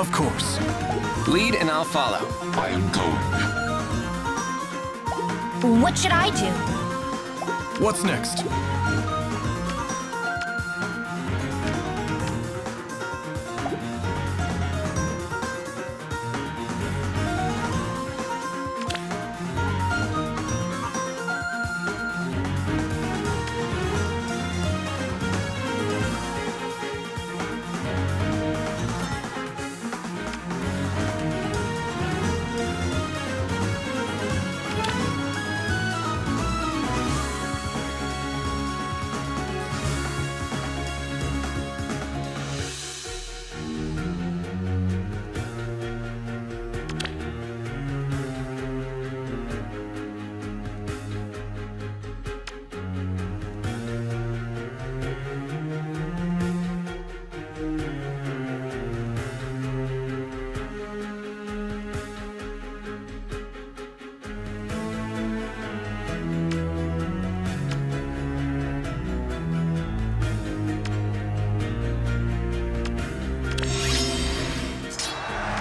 Of course. Lead and I'll follow. I am going. What should I do? What's next?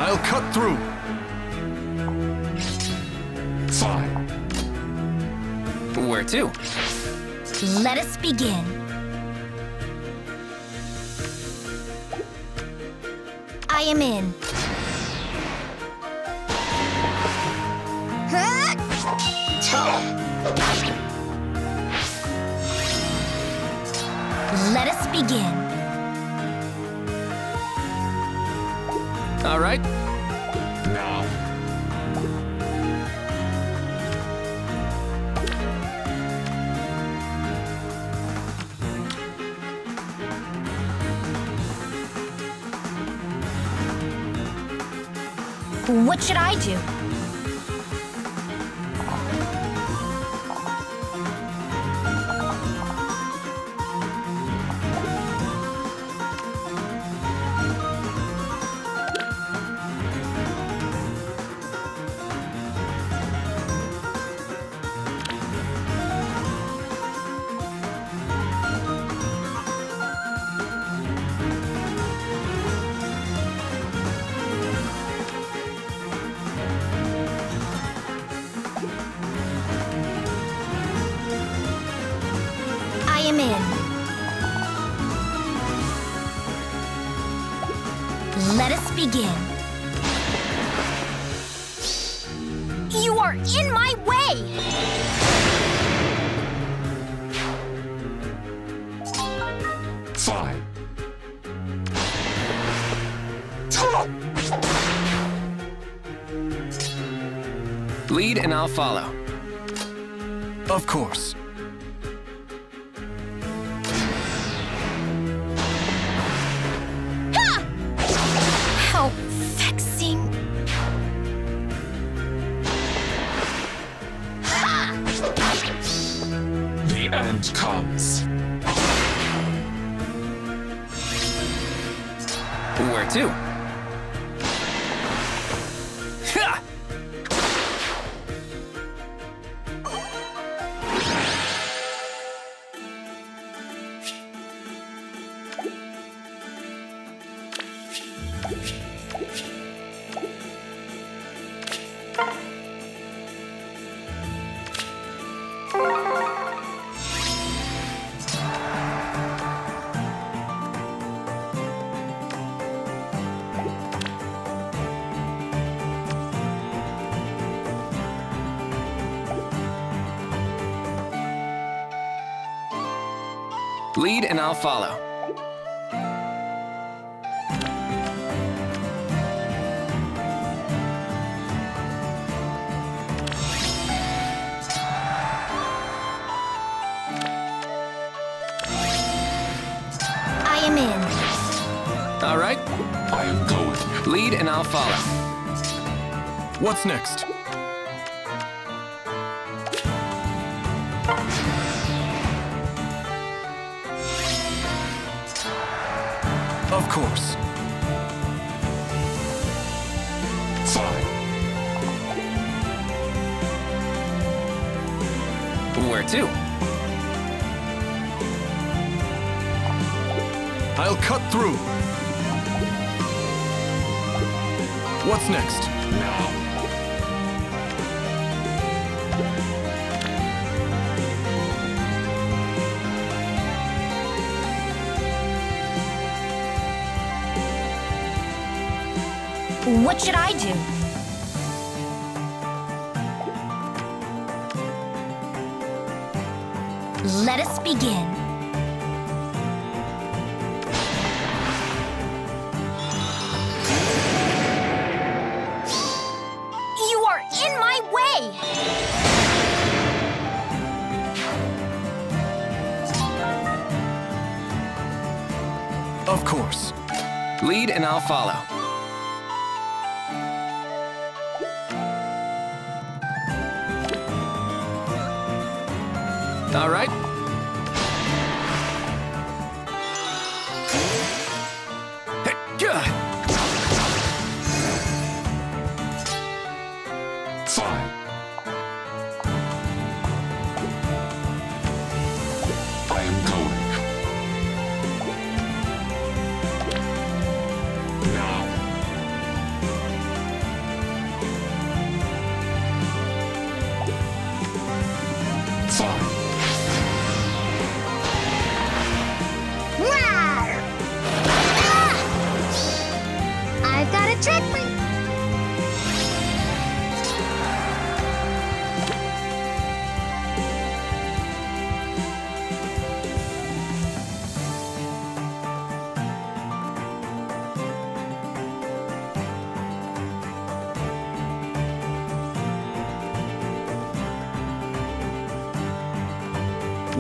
I'll cut through. Fine. Where to? Let us begin. I am in. Let us begin. Right. Now. What should I do? I'll follow. Of course. How vexing. The end comes. Where to? Lead and I'll follow. I am in. All right. I am going. Lead and I'll follow. What's next? Course. Fine. Where to? I'll cut through. What's next? What should I do? Let us begin. You are in my way! Of course. Lead and I'll follow. All right.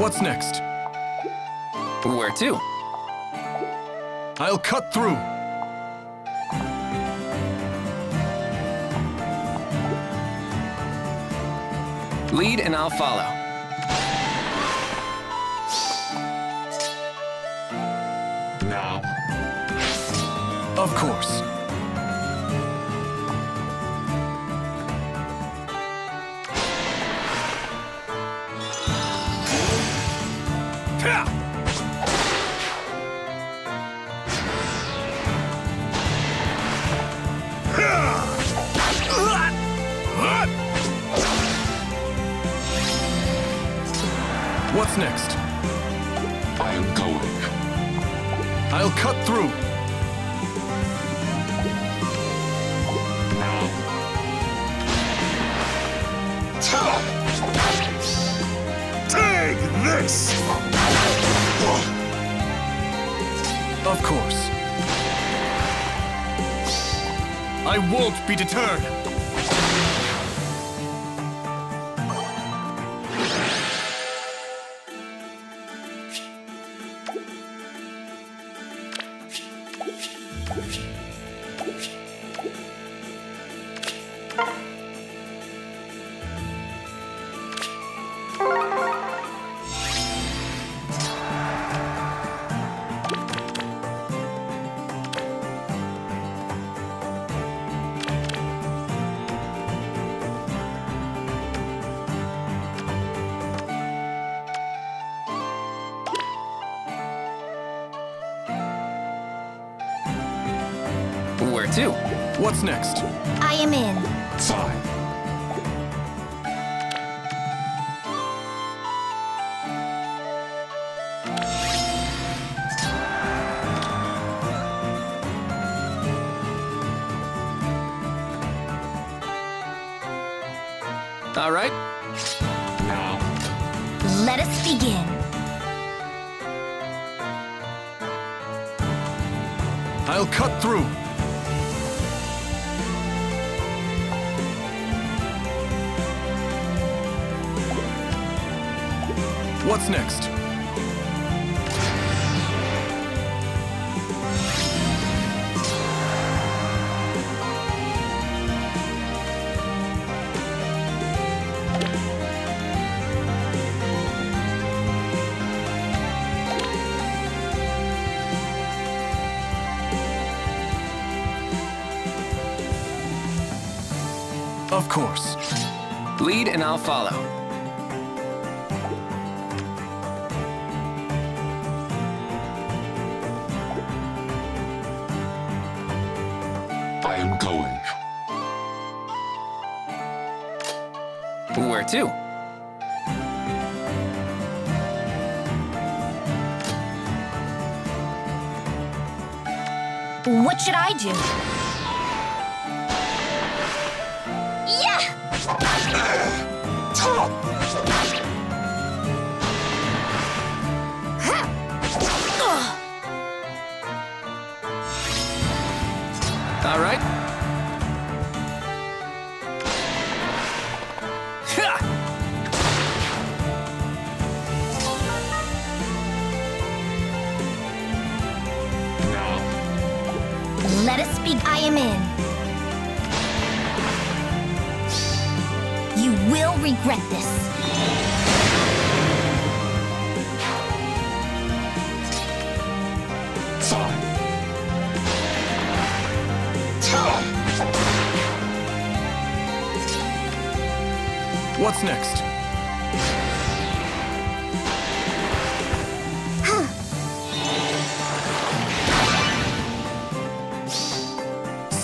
What's next? Where to? I'll cut through. Lead and I'll follow. Now. Of course. What's next? I am going. I'll cut through. Now. Take this! Of course. I won't be deterred. Where to? What's next? I am in. Fine. All right. Now. Let us begin. I'll cut through. What's next? Of course. Lead and I'll follow. Where to? What should I do? Yeah! What's next?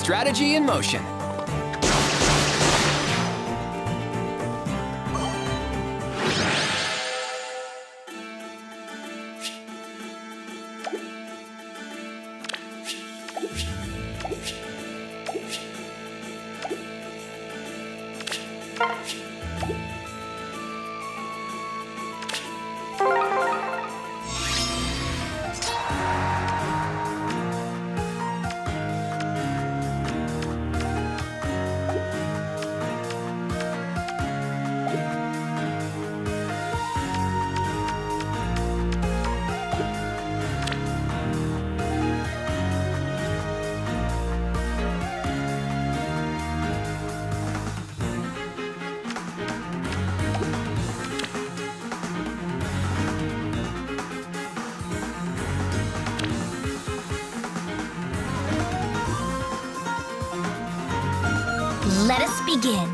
Strategy in motion. Let us begin.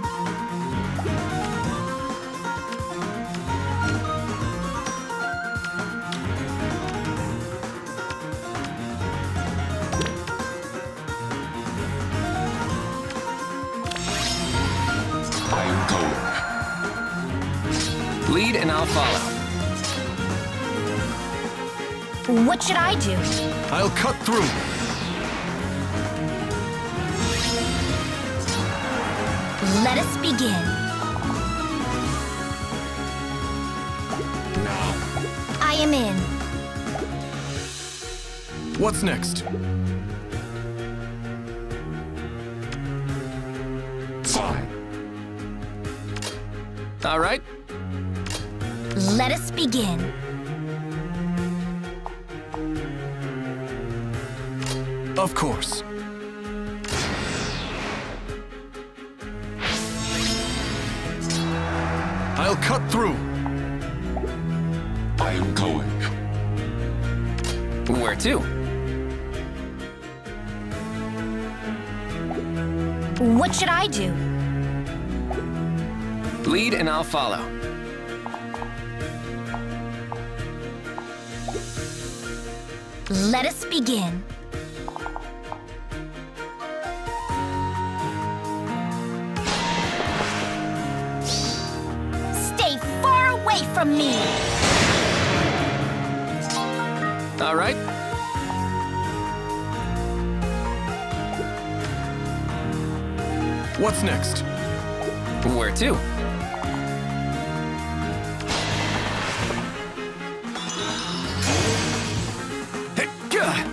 Lead and I'll follow. What should I do? I'll cut through. Let us begin. I am in. What's next? Fine. All right. Let us begin. Of course. I'll cut through. I am going. Where to? What should I do? Lead and I'll follow. Let us begin. Away from me! All right. What's next? Where to? Gah!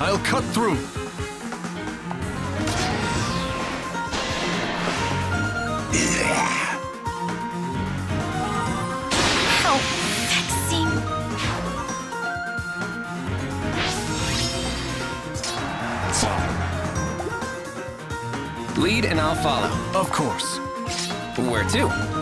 I'll cut through. How vexing! Fine. Lead and I'll follow. Of course. Where to?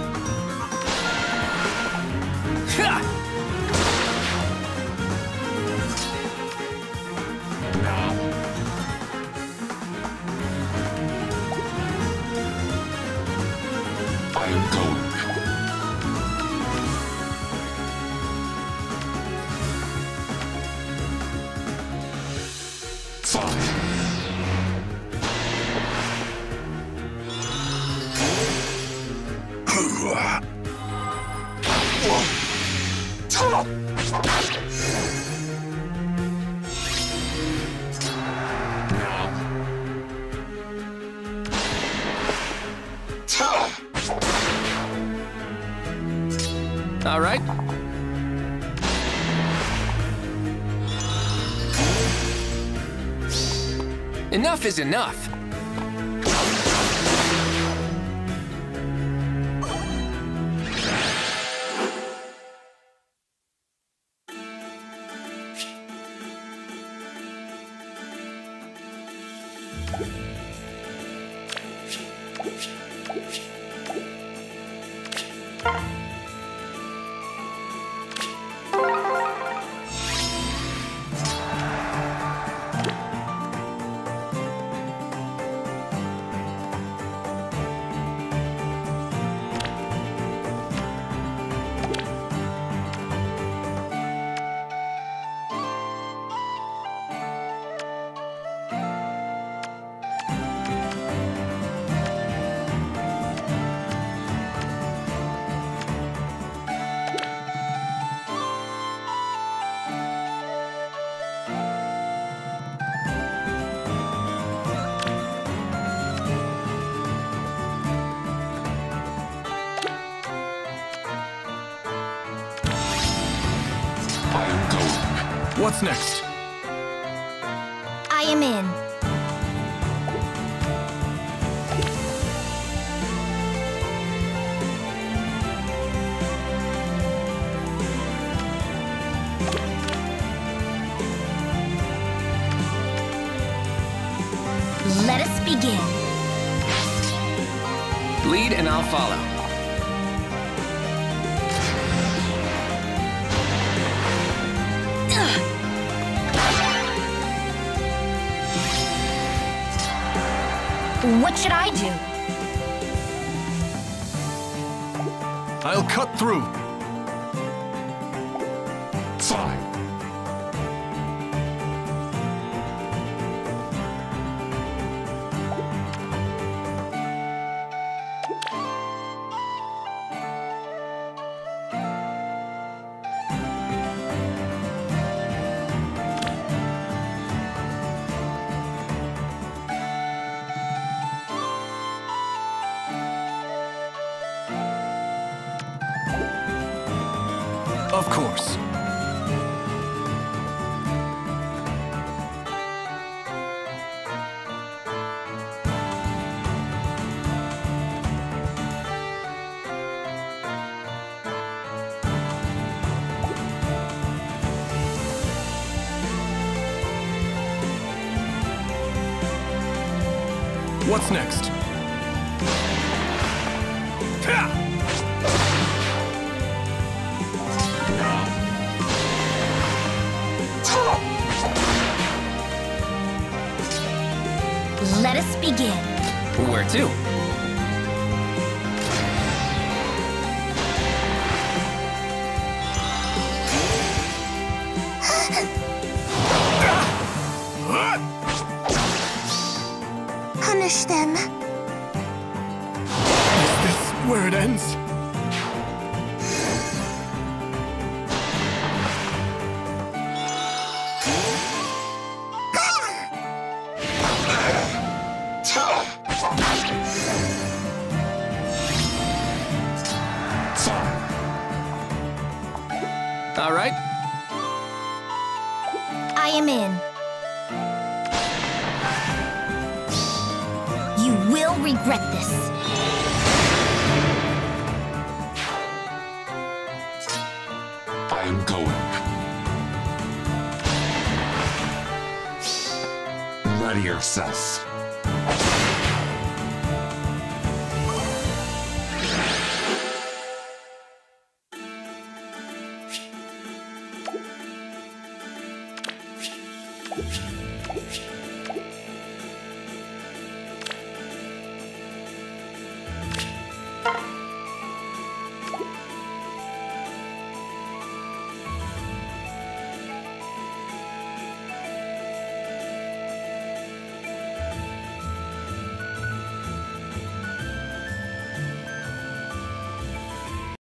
Fine. Is enough What's next? I am in. Let us begin. Lead and I'll follow. What should I do? I'll cut through. Of course. What's next? Let us begin. Where to? Punish them. Is this where it ends? Ready yourself.